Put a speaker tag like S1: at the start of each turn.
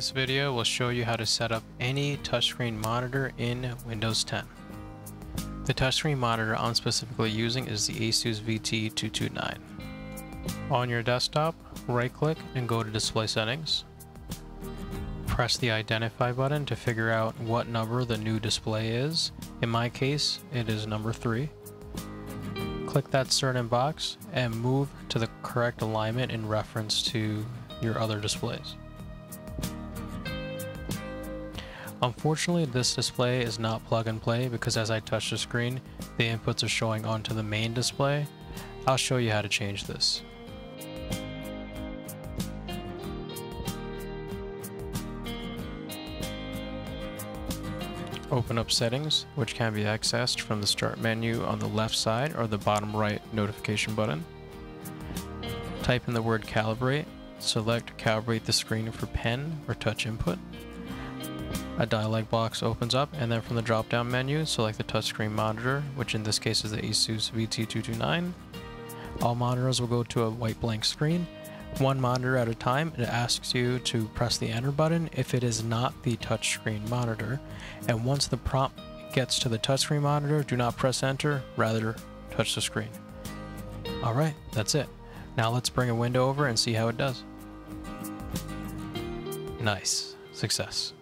S1: This video will show you how to set up any touchscreen monitor in Windows 10. The touchscreen monitor I'm specifically using is the Asus VT229. On your desktop, right click and go to display settings. Press the identify button to figure out what number the new display is. In my case, it is number 3. Click that certain box and move to the correct alignment in reference to your other displays. Unfortunately, this display is not plug and play because as I touch the screen, the inputs are showing onto the main display. I'll show you how to change this. Open up settings, which can be accessed from the start menu on the left side or the bottom right notification button. Type in the word calibrate, select calibrate the screen for pen or touch input. A dialog box opens up and then from the drop down menu select the touchscreen monitor which in this case is the Asus VT229. All monitors will go to a white blank screen. One monitor at a time, it asks you to press the enter button if it is not the touchscreen monitor. And once the prompt gets to the touchscreen monitor, do not press enter, rather touch the screen. Alright, that's it. Now let's bring a window over and see how it does. Nice. Success.